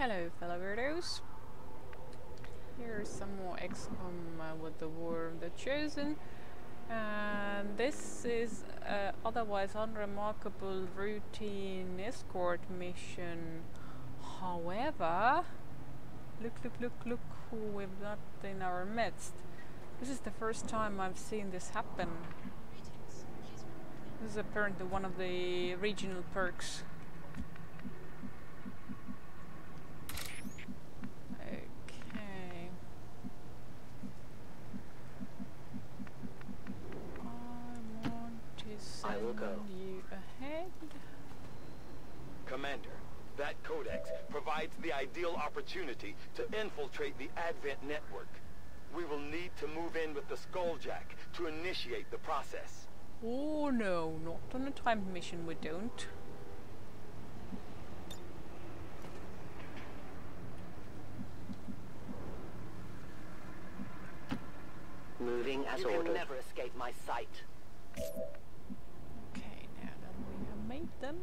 Hello, fellow weirdos. Here's some more XCOM uh, with the War of the Chosen. And this is uh, otherwise unremarkable routine escort mission. However, look, look, look, look who we've got in our midst. This is the first time I've seen this happen. This is apparently one of the regional perks. Okay. I want to I will go. you ahead. Commander, that codex provides the ideal opportunity to infiltrate the Advent network. We will need to move in with the Skulljack to initiate the process. Oh no, not on a time mission we don't. Moving as You can ordered. never escape my sight. Okay, now that we have made them,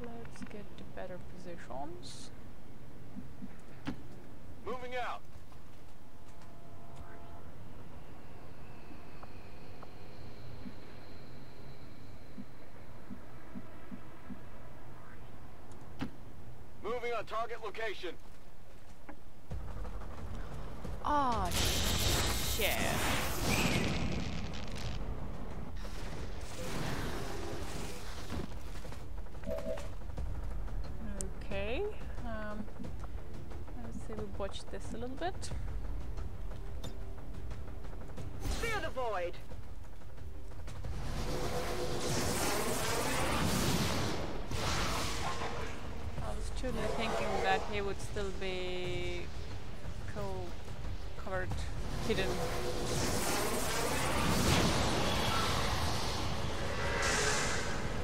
let's get to better positions. Moving out. Moving on target location. Ah, shit. Watch this a little bit. Fear the void. I was truly thinking that he would still be co covered, hidden.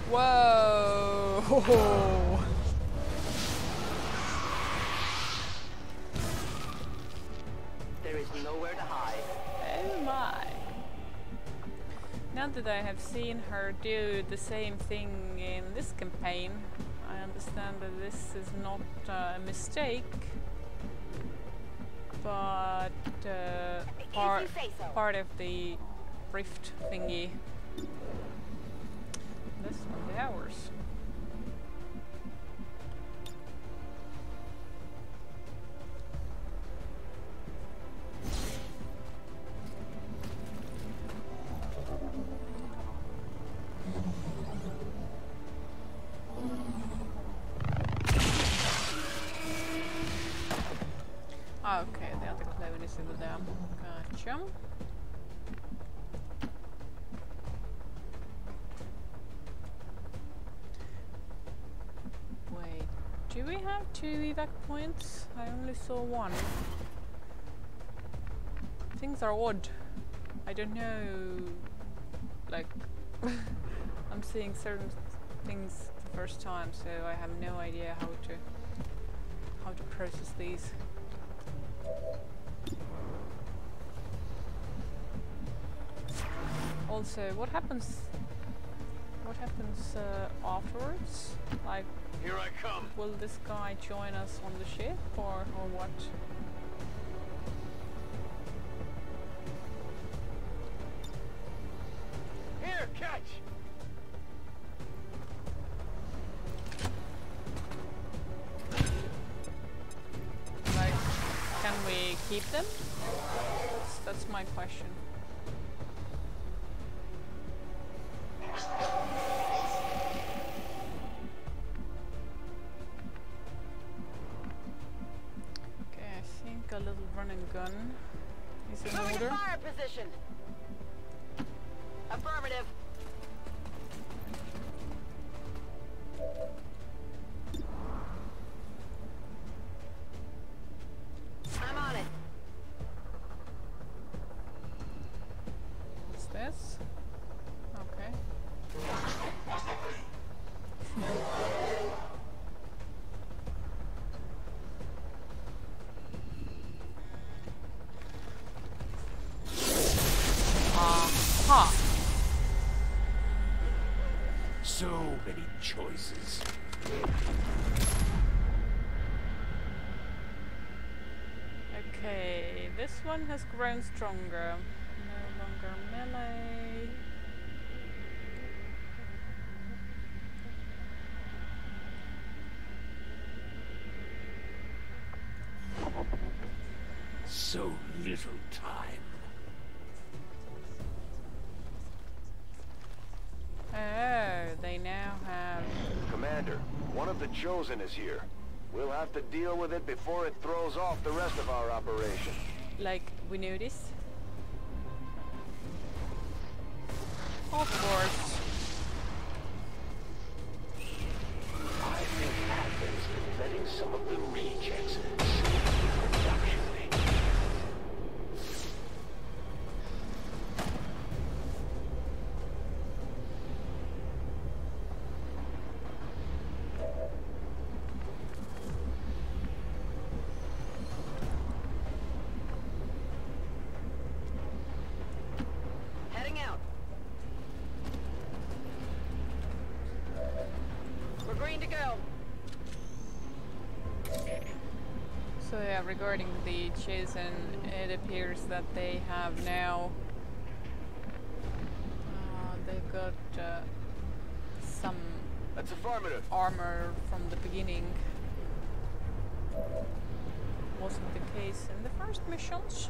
Whoa! I have seen her do the same thing in this campaign, I understand that this is not uh, a mistake, but uh, par- so. part of the rift thingy. Two evac points? I only saw one. Things are odd. I don't know. Like, I'm seeing certain things the first time, so I have no idea how to how to process these. Also, what happens? What happens uh, afterwards? Like, Here I come. will this guy join us on the ship, or or what? Gun is in Moving fire position. choices. Okay, this one has grown stronger. No longer melee. Chosen is here. We'll have to deal with it before it throws off the rest of our operation. Like, we knew this? Of course. Regarding the Chosen, it appears that they have now... Uh, they've got uh, some That's affirmative. armor from the beginning. Wasn't the case in the first missions.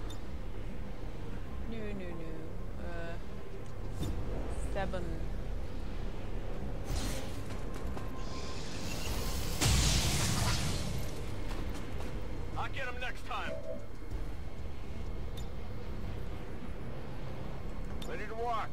No, no, no. Uh, seven. I'll get him next time. Ready to walk.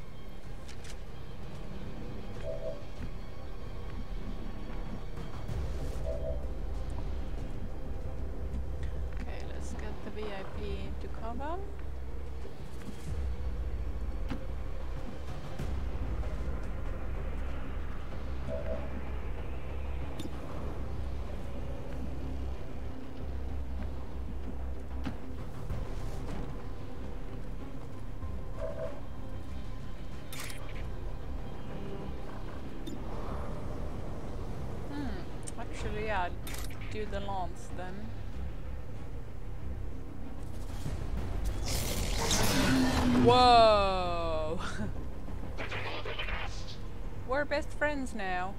Actually, yeah, do the lance then. Whoa! We're best friends now.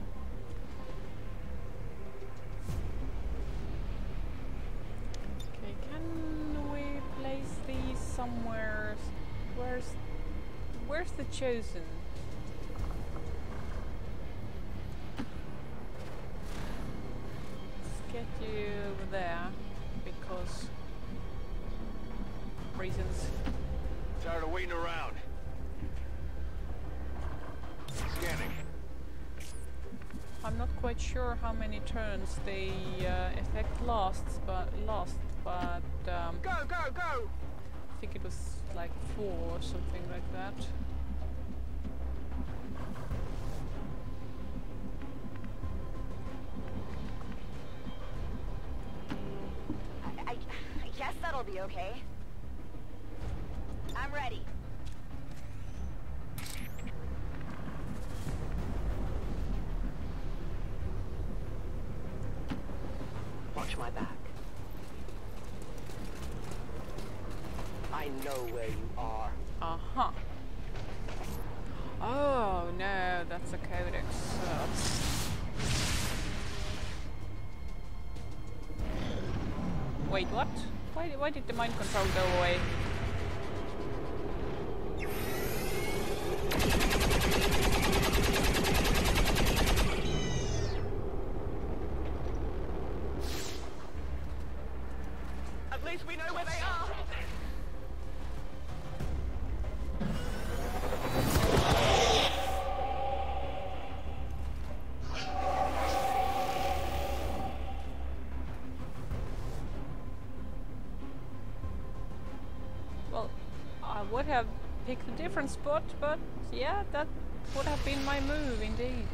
Okay, can we place these somewhere? Where's Where's the chosen? Quite sure how many turns the uh, effect lasts, but lost, but um, Go, go, go! I think it was like four or something like that. I, I, I guess that'll be okay. I'm ready. Why, did the mind control go away? Picked a different spot, but yeah, that would have been my move indeed.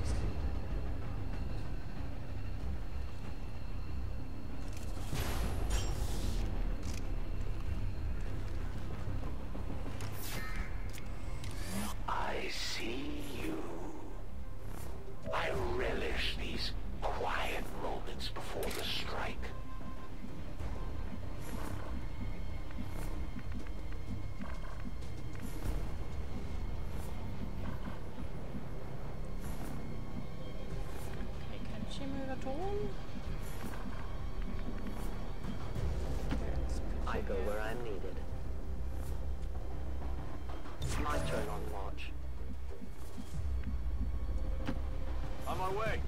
On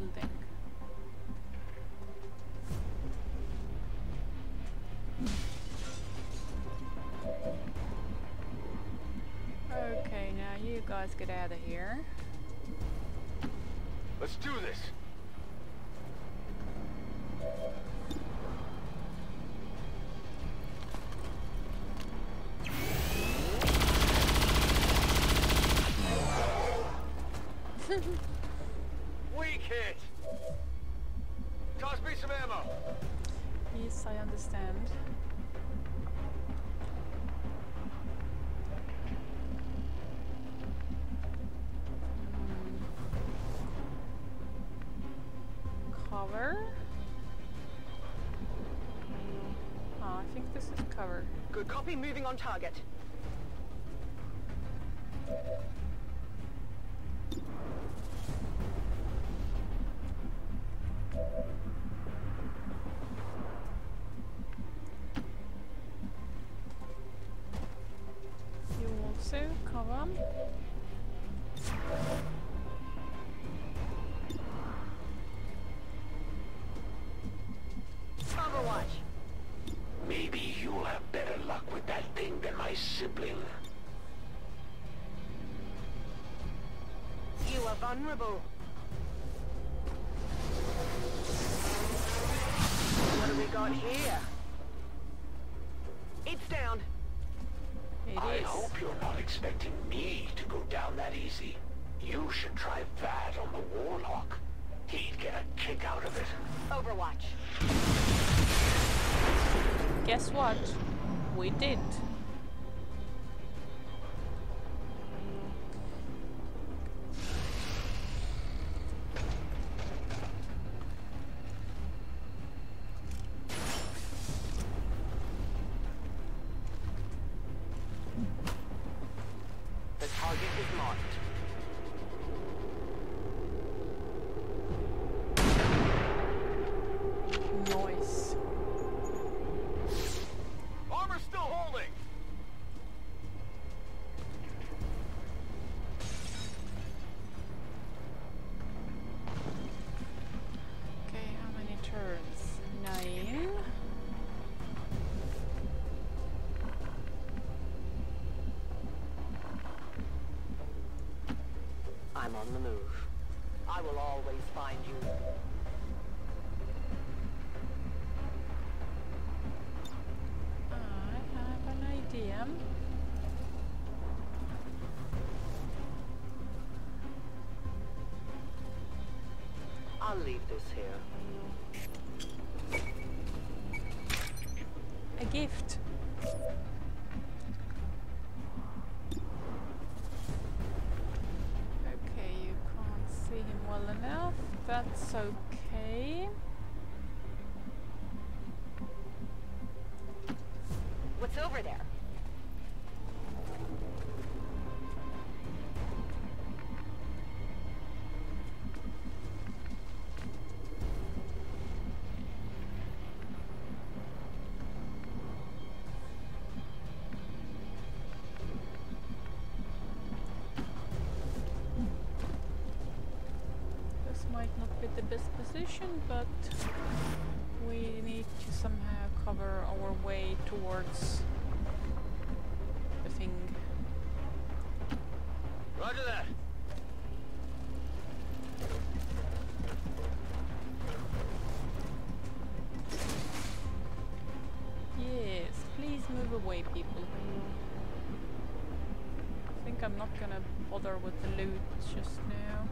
building. Okay, now you guys get out of here. Let's do this. Cover? Ah, I think this is cover. Good copy, moving on target. Vulnerable. What do we got here? It's down. It I is. hope you're not expecting me to go down that easy. You should try that on the Warlock. He'd get a kick out of it. Overwatch. Guess what? We did. I'm on the move. I will always find you. That's okay. Be the best position, but we need to somehow cover our way towards the thing. Roger that. Yes, please move away, people. I think I'm not gonna bother with the loot just now.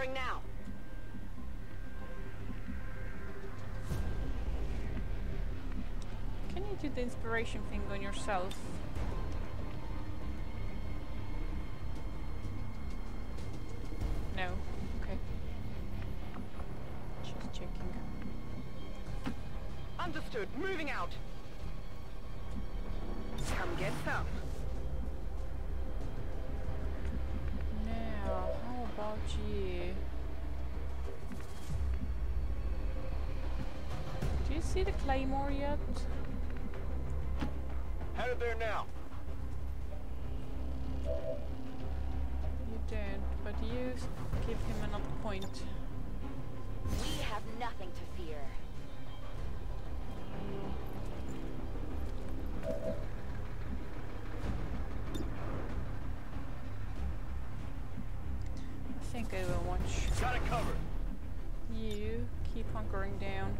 Covering now. Can you do the inspiration thing on yourself? See the claymore yet? Headed there now. You don't, but you give him another point. We have nothing to fear. I think Overwatch. Got it covered. You keep hunkering down.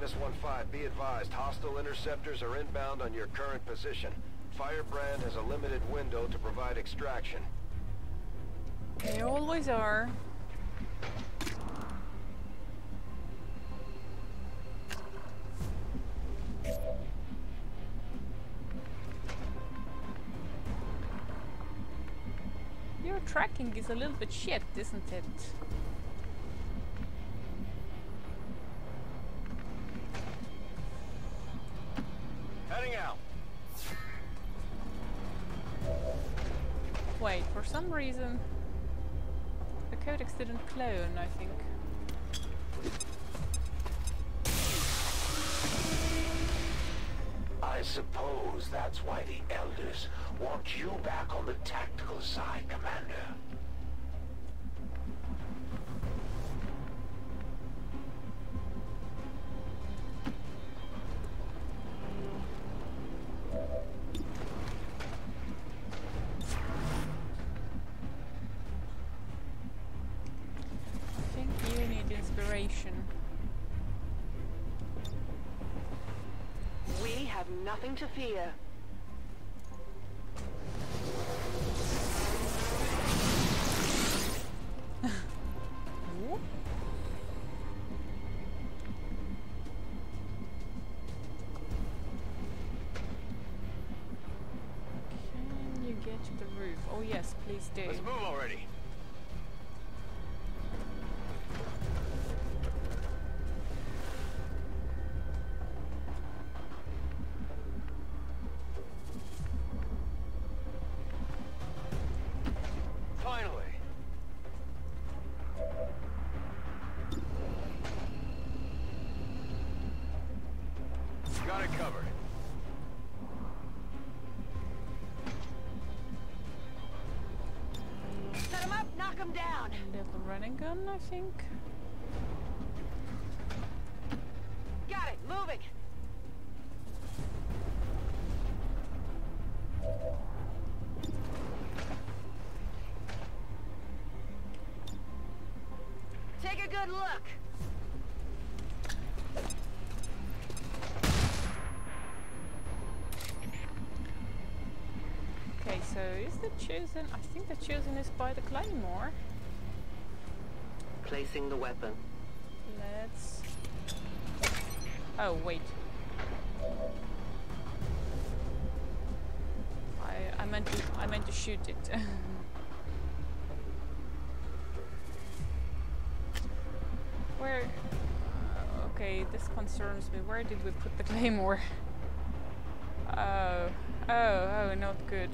Menace 1-5, be advised, hostile interceptors are inbound on your current position. Firebrand has a limited window to provide extraction. They always are. Your tracking is a little bit shit, isn't it? Clone, I think. I suppose that's why the Elders want you back on the tactical side, Commander. Nothing to fear. Whoop. Can you get to the roof? Oh yes, please do. Let's move already. Running gun, I think. Got it, moving. Take a good look. Okay, so is the chosen? I think the chosen is by the claymore. Placing the weapon. Let's. Oh wait. I I meant to I meant to shoot it. Where? uh, okay, this concerns me. Where did we put the claymore? Oh, oh, oh, not good.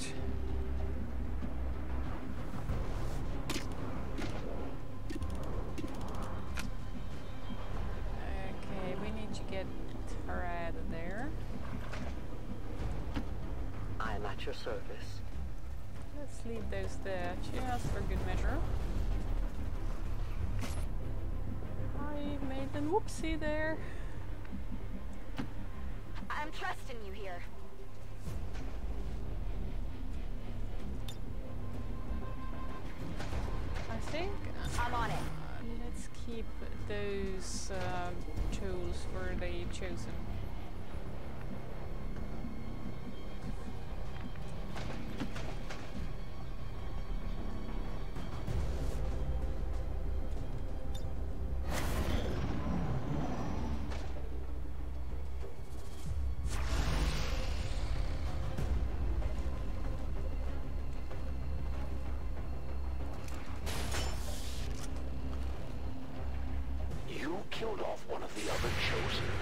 You killed off one of the other chosen,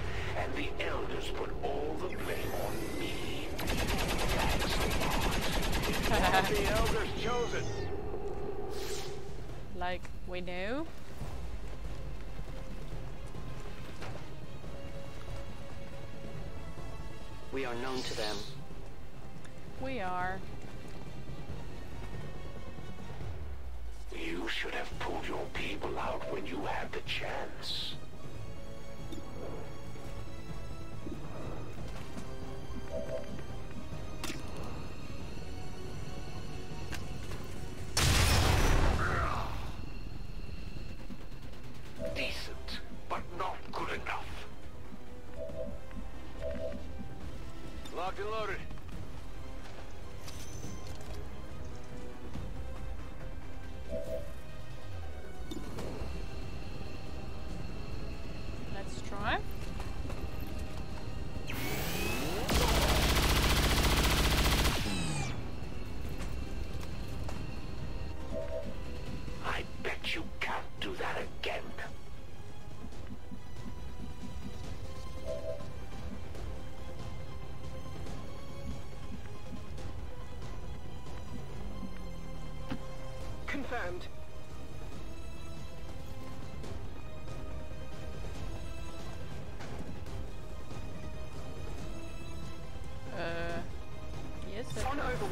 and the elders put all the blame on me. Thanks a lot. the elders chosen. Like we know. We are known to them. We are. You should have pulled your people out when you had the chance.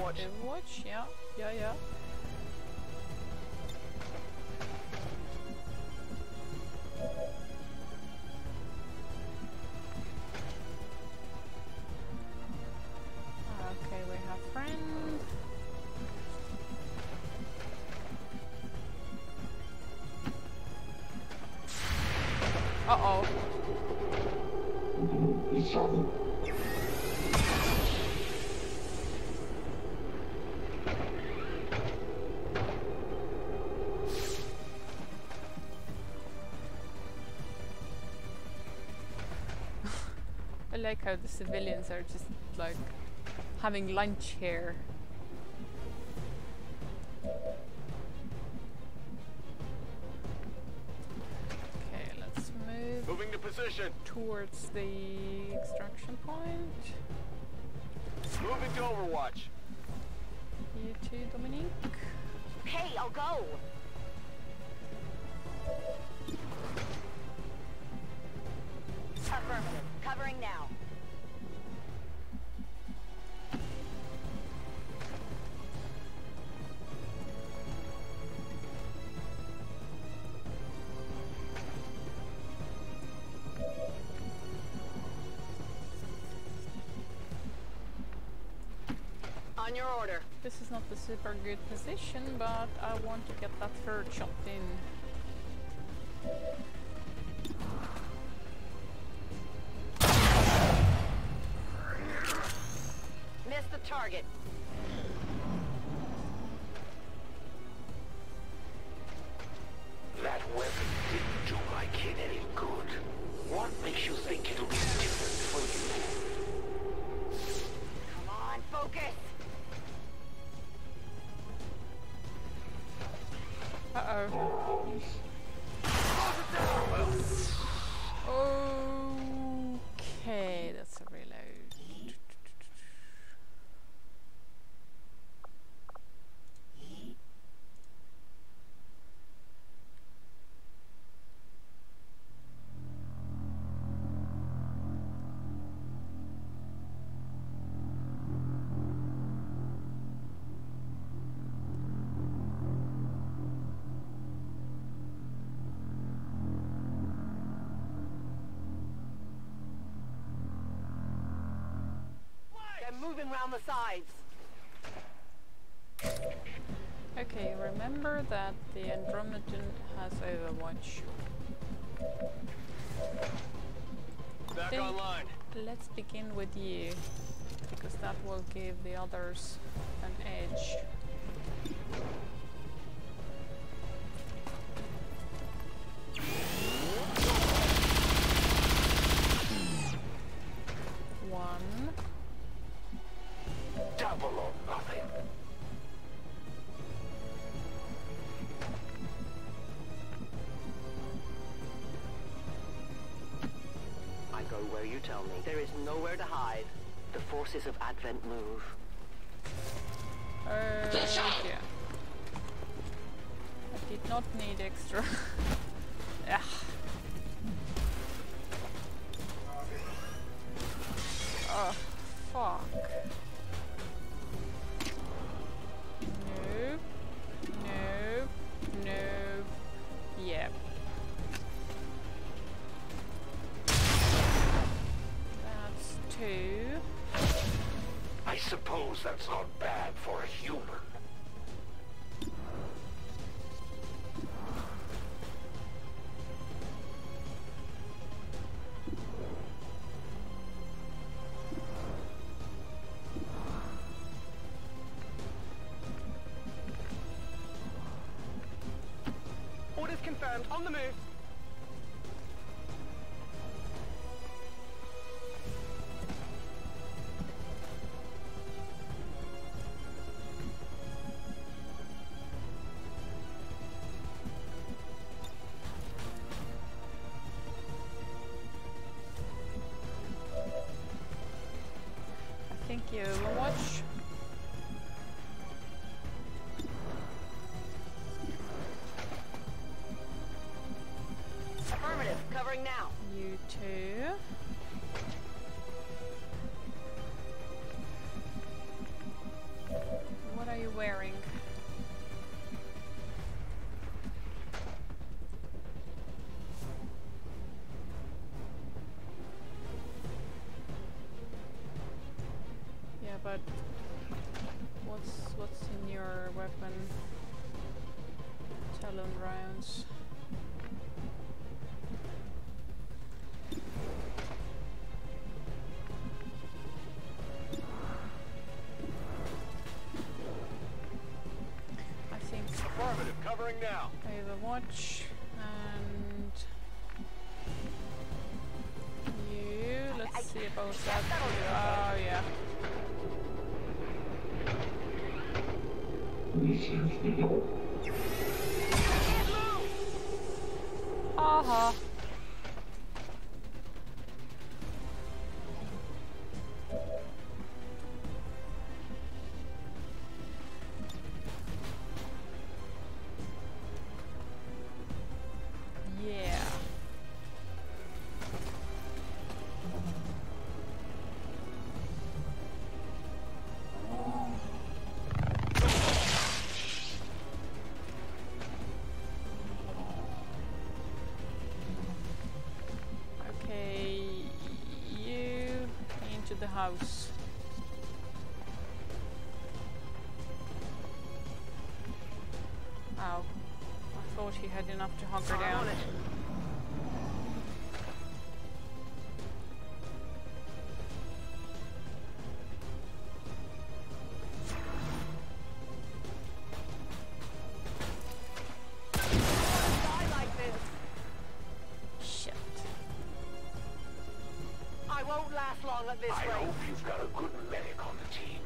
Okay. Overwatch. Overwatch, yeah, yeah, yeah. Like how the civilians are just like having lunch here. Okay, let's move Moving to position. towards the extraction point. Moving to Overwatch. You too, Dominique. Hey, I'll go. On your order. This is not a super good position, but I want to get that third shot in. Missed the target. Round the sides. Okay, remember that the Andromedon has Overwatch. Back Think- online. Let's begin with you, because that will give the others an edge. Where you tell me. There is nowhere to hide. The forces of Advent move. Uh, yeah. I did not need extra. yeah. On the move. Now. You too. What are you wearing? Yeah, but what's what's in your weapon? Talon rounds. Affirmative. Covering now. Overwatch and you. Let's see about that. Oh yeah. Aha. House. Ow. I thought he had enough to hunker down. Last long at this I hope you've got a good medic on the team.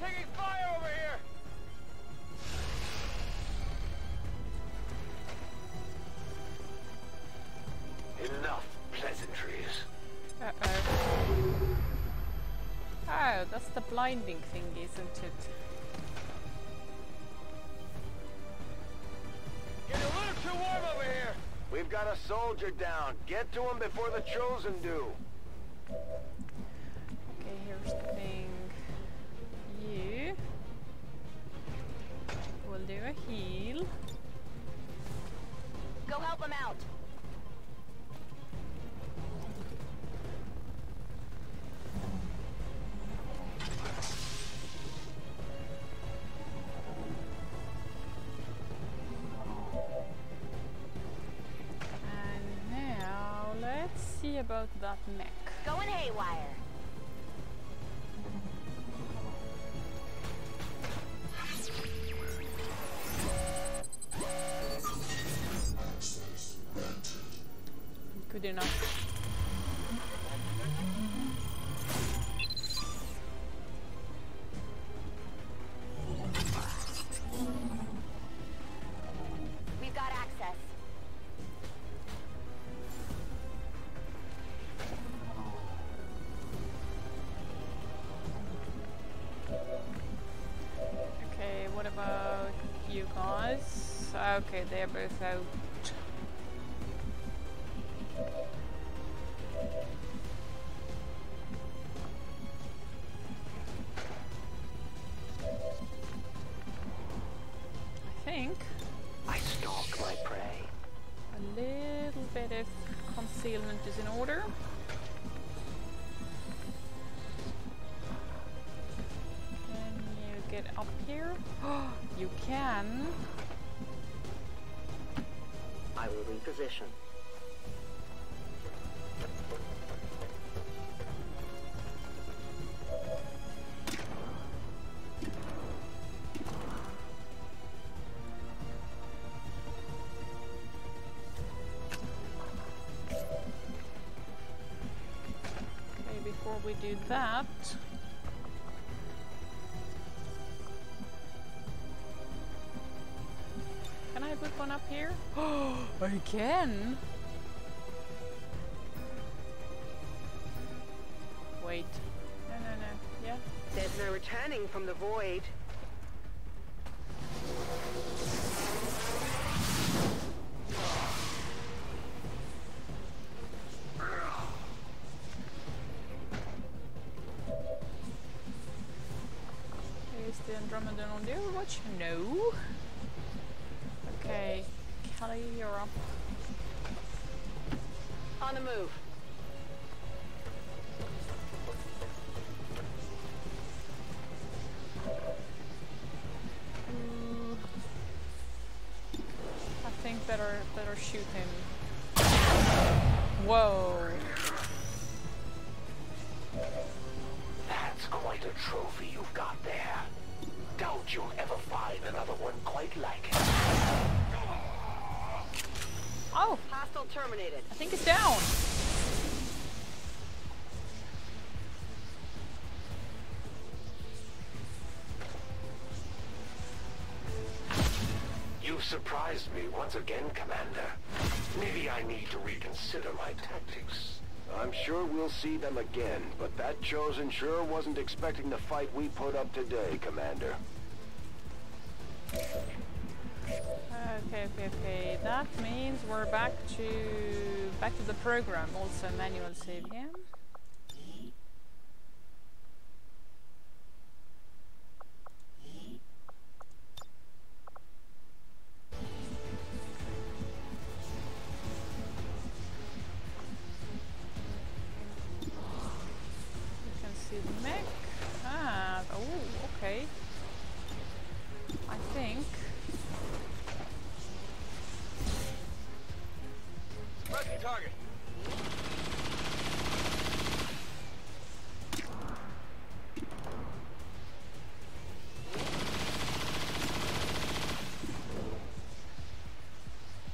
Taking fire over here. Enough pleasantries. Uh-oh. Oh, that's the blinding thing, isn't it? Soldier down. Get to him before the Chosen do. Okay, they're both out. I think I stalk my prey. a little bit of concealment is in order. Can you get up here? you can. Okay, before we do that. Here? Oh, I can! Wait. No, no, no. Yeah? There's no returning from the void. Is the Andromedon on the Overwatch? No. Up. On the move. Surprised me once again, Commander. Maybe I need to reconsider my tactics. I'm sure we'll see them again, but that Chosen sure wasn't expecting the fight we put up today, Commander. Okay, okay, okay. That means we're back to back to the program. Also manual save game. Mech. Ah, oh, okay. I think target.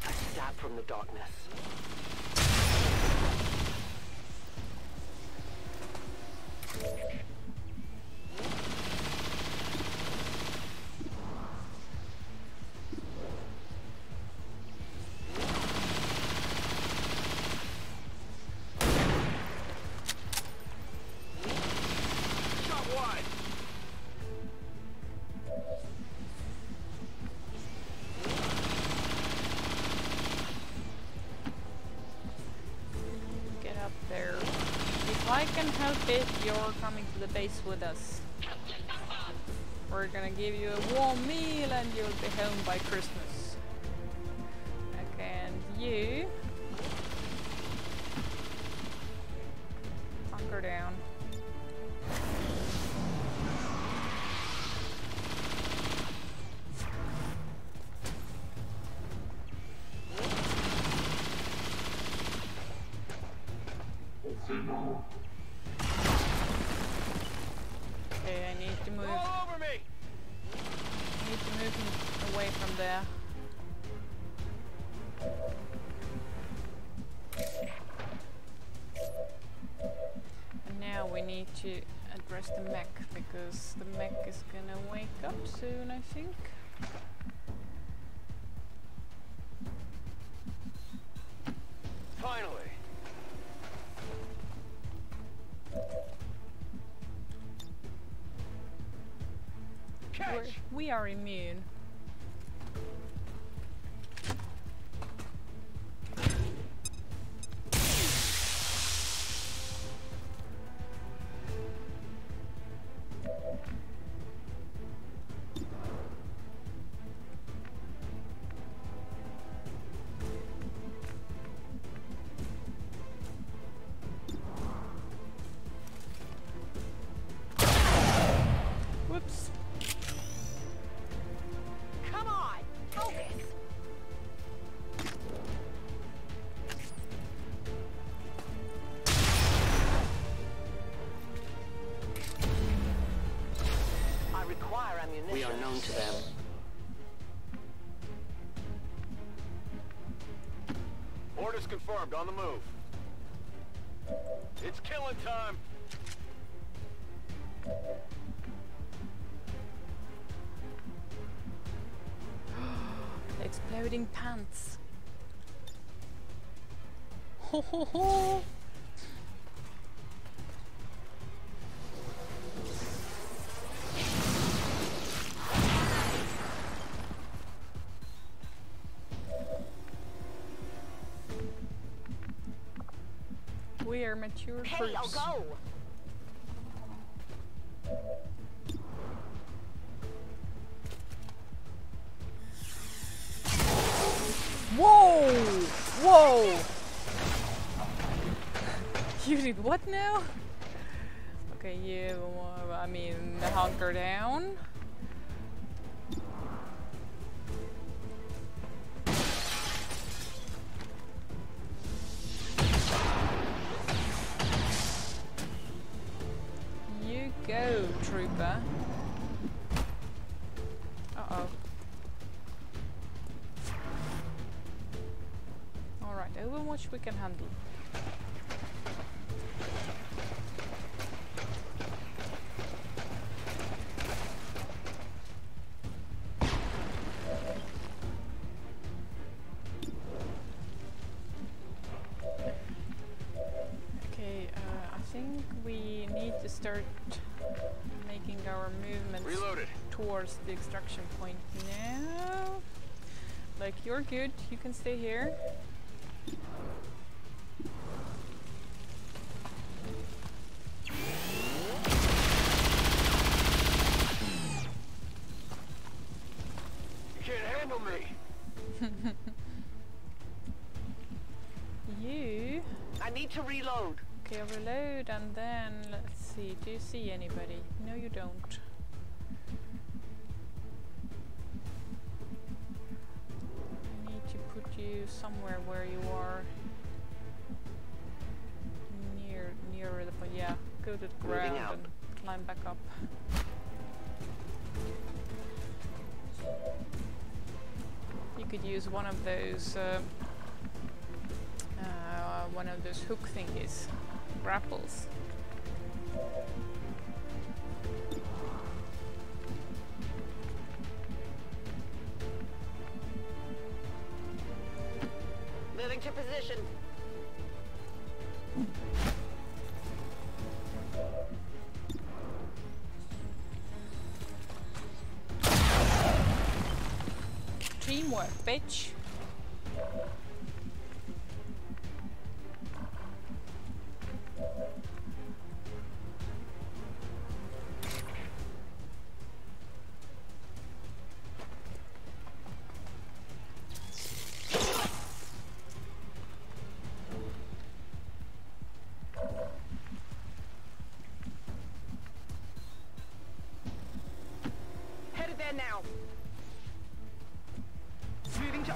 I stab from the darkness. I can help it, you're coming to the base with us. We're gonna give you a warm meal and you'll be home by Christmas. To address the mech because the mech is gonna wake up soon, I think. We are known to them. Orders confirmed, on the move. It's killing time! Exploding pants. Ho ho ho! We are mature Hey, I'll go! Whoa! Whoa! You did what now? Okay, you, I mean, hunker down. We can handle. Okay, uh, I think we need to start making our movements Reloaded. towards the extraction point now. Like, you're good, you can stay here. Okay, reload and then let's see. Do you see anybody? No, you don't. I need to put you somewhere where you are near nearer the point. Yeah, go to the ground and climb back up. You could use one of those. Uh, uh, one of those hook thingies, grapples. Moving to position.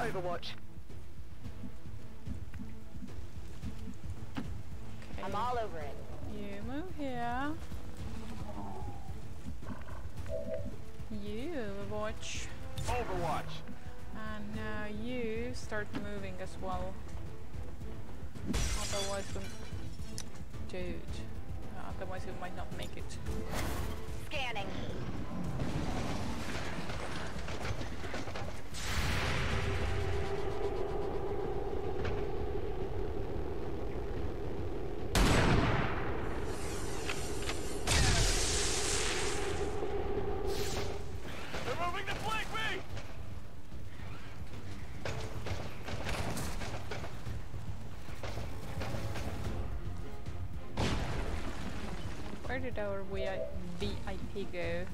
Overwatch. Okay. I'm all over it. You move here. You Overwatch. Overwatch. And now you start moving as well. Otherwise, we... dude. uh, Otherwise, we might not make it. Scanning. Our VI VIP go?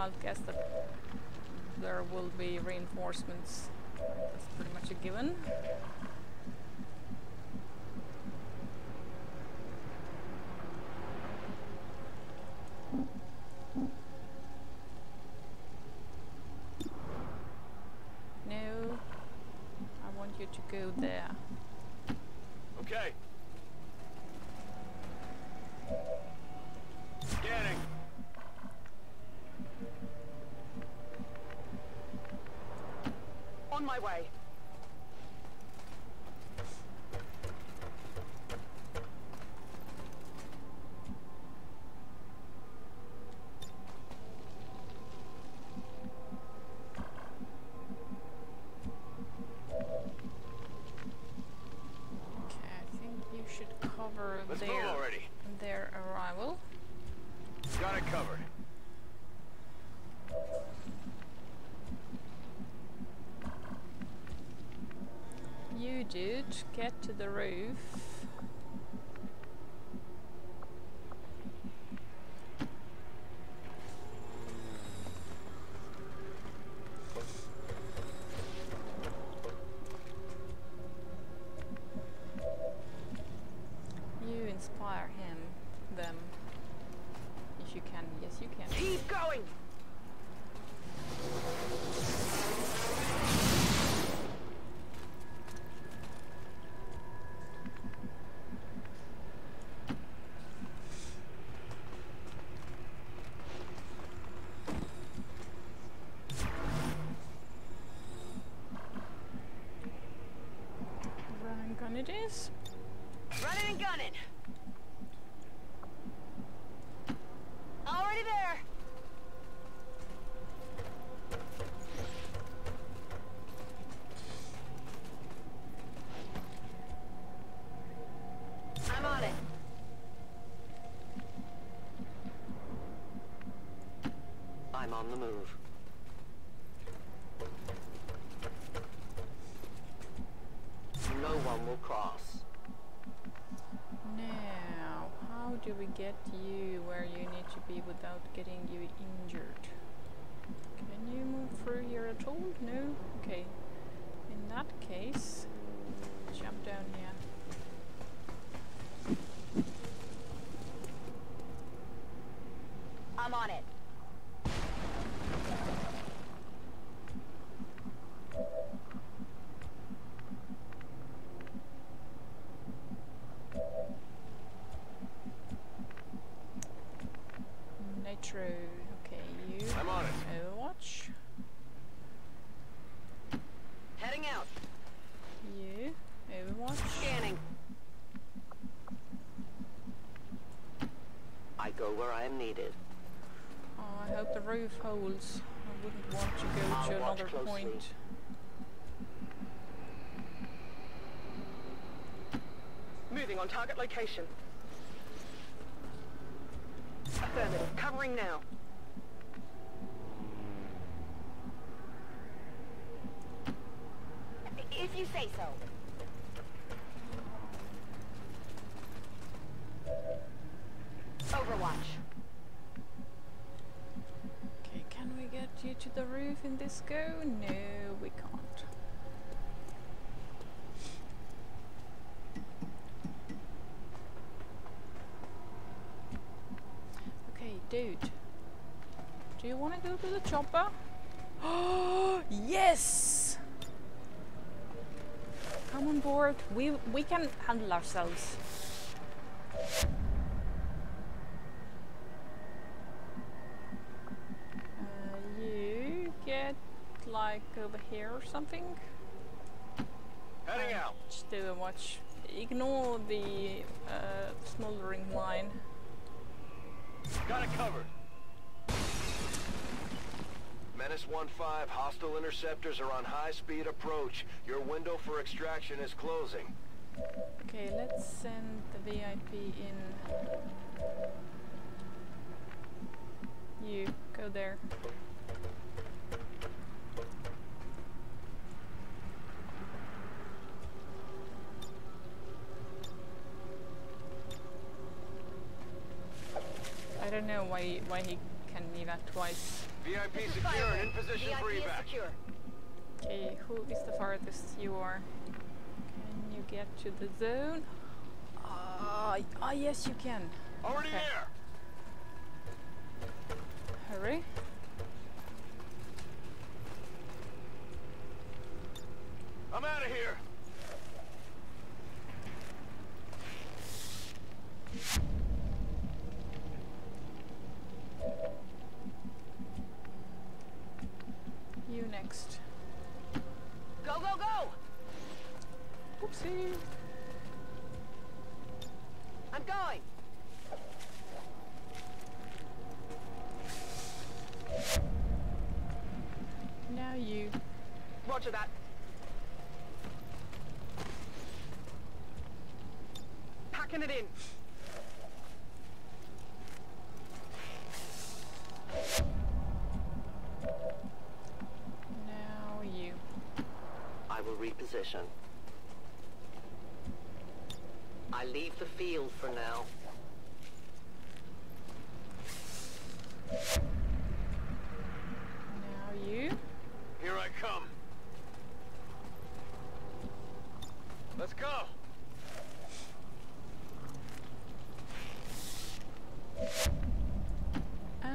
Wild guess that there will be reinforcements. That's pretty much a given. No, I want you to go there. Okay. Scanning. My way. Okay, I think you should cover Let's move their already. their arrival. Got it covered. You dude, get to is. Running and gunning. Already there. I'm on it. I'm on the move. No one will cross. Now, how do we get you where you need to be without getting you injured? Can you move through here at all? No? Okay. In that case, jump down here. I'm on it. Nitro. Okay, you. I'm on it. Overwatch. Heading out. You. Overwatch. Scanning. I go where I am needed. Oh, I hope the roof holds. I wouldn't want to go I'll to another closely. point. Moving on target location. Affirmative. Covering now. If you say so. Overwatch. Okay, can we get you to the roof in this go? No, we can't. Okay, dude. Do you want to go to the chopper? Oh, yes! Come on board. We we can handle ourselves. Over here or something. Heading out. Just do a watch. Ignore the uh, smoldering line. Got it covered. Menace 1-5, hostile interceptors are on high-speed approach. Your window for extraction is closing. Okay, let's send the VIP in. You go there. Don't know why why he can evac twice. VIP secure in position for VIP is evac. secure. Okay, who is the farthest you are? Can you get to the zone? Ah, ah, yes, you can. Already Okay. there. Hurry. I'm out of here. Roger that. Packing it in. Now you. I will reposition. I leave the field for now. Now you. Here I come. Let's go.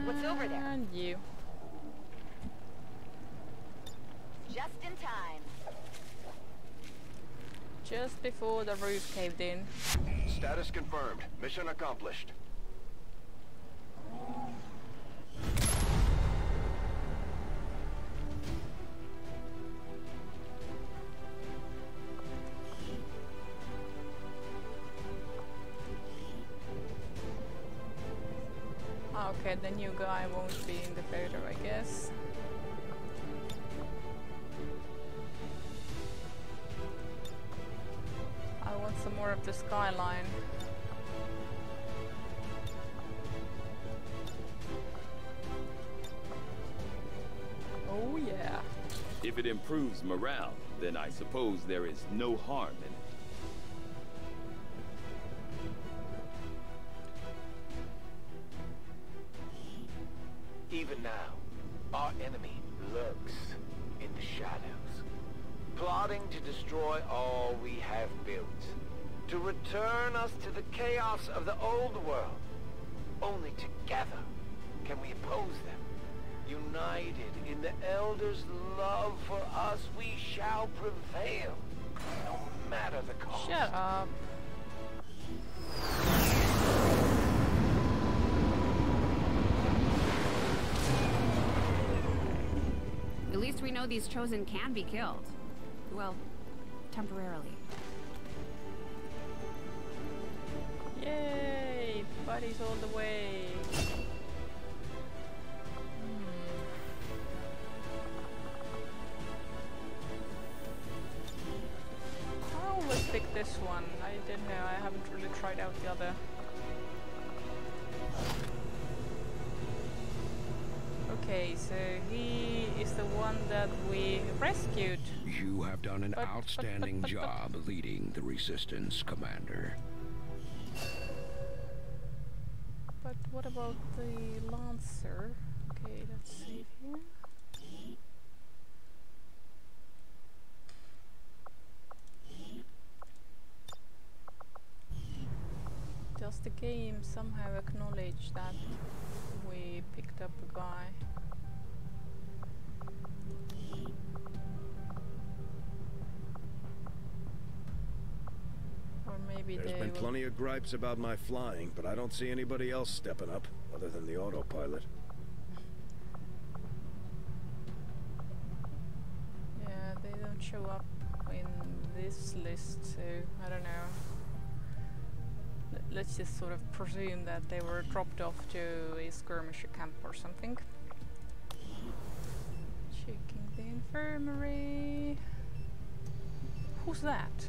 What's over there? And you. Just in time. Just before the roof caved in. Status confirmed. Mission accomplished. Okay, the new guy won't be in the photo, I guess. I want some more of the skyline. Oh yeah. If it improves morale, then I suppose there is no harm in it. Be killed. Well, temporarily. Yay! Buddies all the way. Hmm. I always pick this one. I didn't know. I haven't really tried out the other. Okay, so he is the one that we rescued. You have done an But- outstanding but- but- job leading the resistance, Commander. But what about the Lancer? Okay, let's save here. Does the game somehow acknowledge that we picked up a guy? Maybe There's been will- plenty of gripes about my flying, but I don't see anybody else stepping up, other than the autopilot. Yeah, they don't show up in this list, so I don't know. L- let's just sort of presume that they were dropped off to a skirmisher camp or something. Checking the infirmary. Who's that?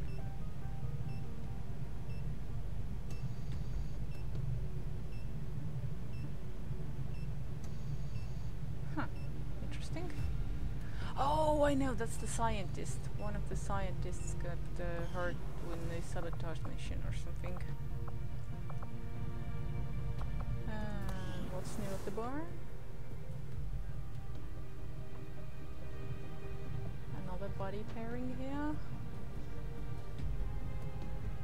Huh, interesting. Oh, I know, that's the scientist. One of the scientists got uh, hurt in a sabotage mission or something. And what's new at the bar? Another body pairing here.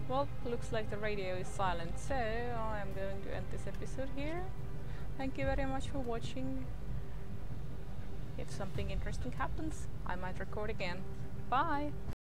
Well, looks like the radio is silent, so I am going to end this episode here. Thank you very much for watching. If something interesting happens, I might record again. Bye!